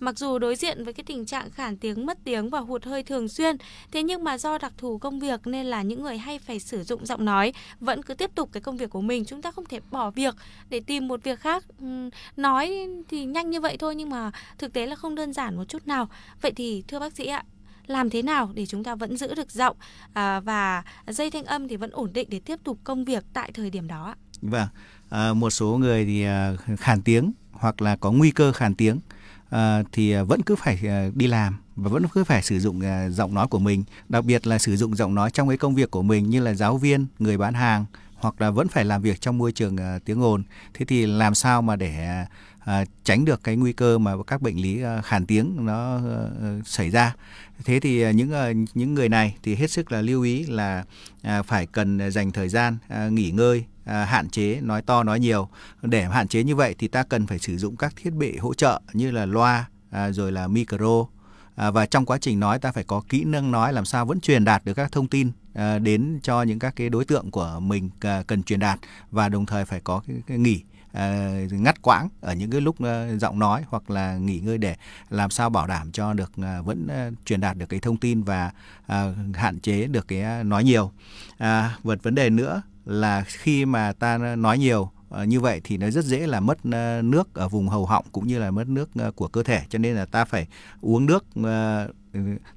mặc dù đối diện với cái tình trạng khản tiếng, mất tiếng và hụt hơi thường xuyên, thế nhưng mà do đặc thù công việc nên là những người hay phải sử dụng giọng nói vẫn cứ tiếp tục cái công việc của mình. Chúng ta không thể bỏ việc để tìm một việc khác. Ừ, nói thì nhanh như vậy thôi nhưng mà thực tế là không đơn giản một chút nào. Vậy thì thưa bác sĩ ạ, làm thế nào để chúng ta vẫn giữ được giọng à, và dây thanh âm thì vẫn ổn định để tiếp tục công việc tại thời điểm đó ạ? Vâng, à, một số người thì à, tiếng hoặc là có nguy cơ khản tiếng à, thì ờ, vẫn cứ phải ờ, đi làm và vẫn cứ phải sử dụng giọng nói của mình, đặc biệt là sử dụng giọng nói trong cái công việc của mình như là giáo viên, người bán hàng hoặc là vẫn phải làm việc trong môi trường tiếng ồn. Thế thì làm sao mà để tránh được cái nguy cơ mà các bệnh lý uh, khàn tiếng nó xảy ra? Thế thì những những người này thì hết sức là lưu ý là phải cần dành thời gian nghỉ ngơi À, hạn chế nói to nói nhiều để hạn chế như vậy thì ta cần phải sử dụng các thiết bị hỗ trợ như là loa à, rồi là micro à, và trong quá trình nói ta phải có kỹ năng nói làm sao vẫn truyền đạt được các thông tin à, đến cho những các cái đối tượng của mình à, cần truyền đạt và đồng thời phải có cái, cái nghỉ à, ngắt quãng ở những cái lúc à, giọng nói hoặc là nghỉ ngơi để làm sao bảo đảm cho được à, vẫn à, truyền đạt được cái thông tin và à, hạn chế được cái à, nói nhiều. À, một vấn đề nữa là khi mà ta nói nhiều ờ, như vậy thì nó rất dễ là mất ờ, nước ở vùng hầu họng cũng như là mất nước ờ, của cơ thể. Cho nên là ta phải uống nước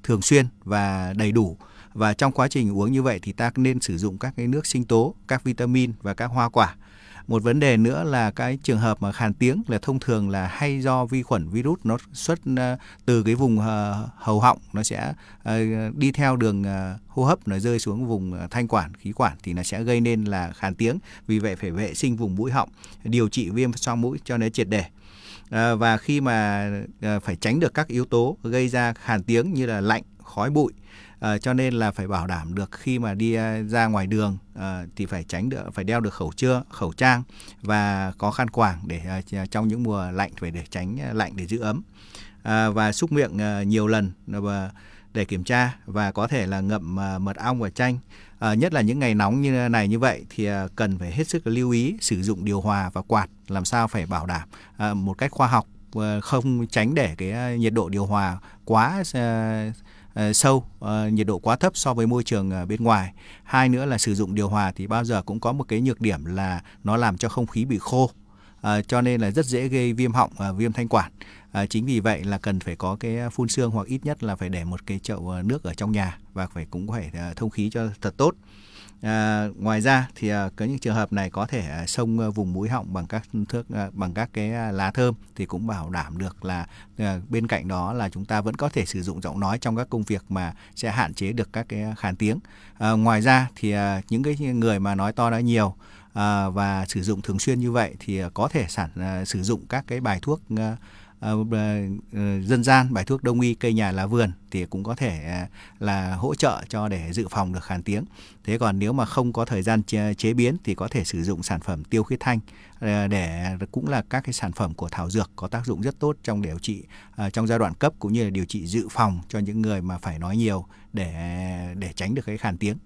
thường xuyên và đầy đủ. Và trong quá trình uống như vậy thì ta nên sử dụng các cái nước sinh tố, các vitamin và các hoa quả một vấn đề nữa là cái trường hợp mà khàn tiếng là thông thường là hay do vi khuẩn virus nó xuất ờ, từ cái vùng ờ, hầu họng, nó sẽ ờ, đi theo đường hô hấp, nó rơi xuống vùng thanh quản, khí quản thì nó sẽ gây nên là khàn tiếng. Vì vậy phải vệ sinh vùng mũi họng, điều trị viêm xoang mũi cho nó triệt để. Và khi mà phải tránh được các yếu tố gây ra khàn tiếng như là lạnh khói bụi. À, cho nên là phải bảo đảm được khi mà đi à, ra ngoài đường à, thì phải tránh được phải đeo được khẩu chưa khẩu trang và có khăn quàng để à, à trong những mùa lạnh phải để tránh à, lạnh để giữ ấm. À, và xúc miệng à, nhiều lần và để kiểm tra và có thể là ngậm à, mật ong và chanh. À, nhất là những ngày nóng như này như vậy thì à, cần phải hết sức lưu ý sử dụng điều hòa và quạt làm sao phải bảo đảm à, một cách khoa học không tránh để cái nhiệt độ điều hòa quá Ờ, sâu ờ, nhiệt độ quá thấp so với môi trường ờ, bên ngoài. Hai nữa là sử dụng điều hòa thì bao giờ cũng có một cái nhược điểm là nó làm cho không khí bị khô à, cho nên là rất dễ gây viêm họng và viêm thanh quản À, chính vì vậy là cần phải có cái phun xương hoặc ít nhất là phải để một cái chậu ờ, nước ở trong nhà và phải cũng phải thông khí cho thật tốt. À, ngoài ra thì à, có những trường hợp này có thể à, xông à, vùng mũi họng bằng các thước à, bằng các cái à, lá thơm thì cũng bảo đảm được là à, bên cạnh đó là chúng ta vẫn có thể sử dụng giọng nói trong các công việc mà sẽ hạn chế được các cái khàn tiếng. À, ngoài ra thì à, những cái người mà nói to nói nhiều à, và sử dụng thường xuyên như vậy thì à, có thể sản à, sử dụng các cái bài thuốc à, à, à, dân gian bài thuốc đông y cây nhà lá vườn thì cũng có thể là hỗ trợ cho để dự phòng được khàn tiếng. Thế còn nếu mà không có thời gian chế, chế biến thì có thể sử dụng sản phẩm tiêu khuyết thanh để cũng là các cái sản phẩm của thảo dược có tác dụng rất tốt trong điều trị trong giai đoạn cấp cũng như là điều trị dự phòng cho những người mà phải nói nhiều để để tránh được cái khàn tiếng.